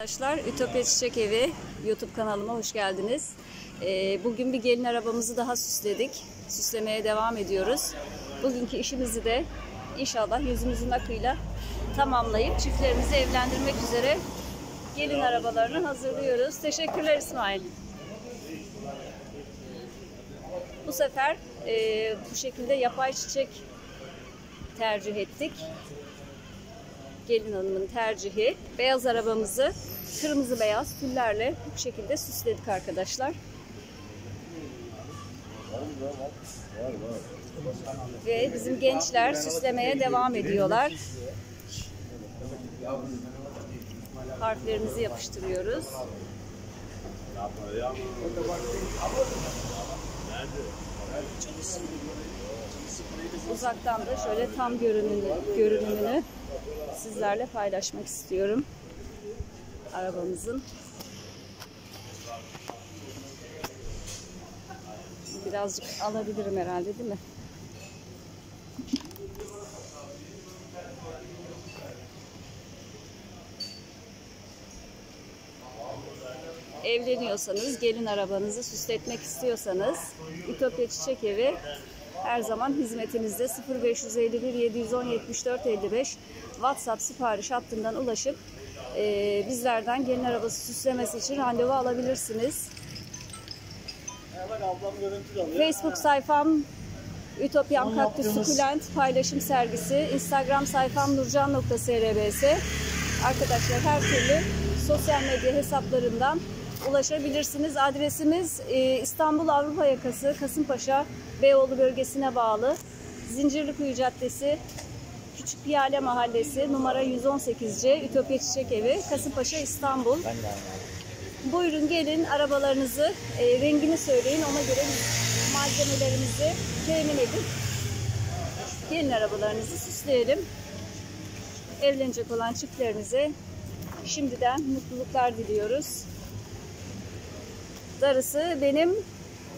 Arkadaşlar Ütopya Çiçek Evi YouTube kanalıma hoş geldiniz. Ee, bugün bir gelin arabamızı daha süsledik. Süslemeye devam ediyoruz. Bugünkü işimizi de inşallah yüzümüzün akıyla tamamlayıp çiftlerimizi evlendirmek üzere gelin arabalarını hazırlıyoruz. Teşekkürler İsmail. Bu sefer e, bu şekilde yapay çiçek tercih ettik gelin hanımın tercihi. Beyaz arabamızı kırmızı beyaz tüllerle bu şekilde süsledik arkadaşlar. Ve bizim gençler süslemeye devam ediyorlar. Harflerimizi yapıştırıyoruz. Uzaktan da şöyle tam görünümünü, görünümünü sizlerle paylaşmak istiyorum. Arabamızın. Birazcık alabilirim herhalde değil mi? Evleniyorsanız, gelin arabanızı süsletmek istiyorsanız Ütopya Çiçek Evi her zaman hizmetinizde 0551 710 74 55 WhatsApp sipariş hattından ulaşıp e, bizlerden gelin arabası süslemesi için randevu alabilirsiniz. Facebook sayfam Ütopyam Kaktüs Sukulent paylaşım sergisi. Instagram sayfam nurcan.srbs. Arkadaşlar her türlü sosyal medya hesaplarından ulaşabilirsiniz. Adresimiz e, İstanbul Avrupa Yakası Kasımpaşa Beyoğlu bölgesine bağlı Zincirlikuyu Caddesi Küçük Piyale Mahallesi numara 118C Ütopya Çiçek Evi Kasımpaşa İstanbul. Buyurun gelin arabalarınızı e, rengini söyleyin ona göre malzemelerimizi temin edin. Gelin arabalarınızı süsleyelim. Evlenecek olan çiftlerimize şimdiden mutluluklar diliyoruz. Darısı benim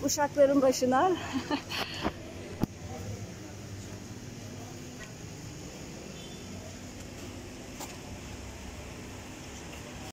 uşakların başına.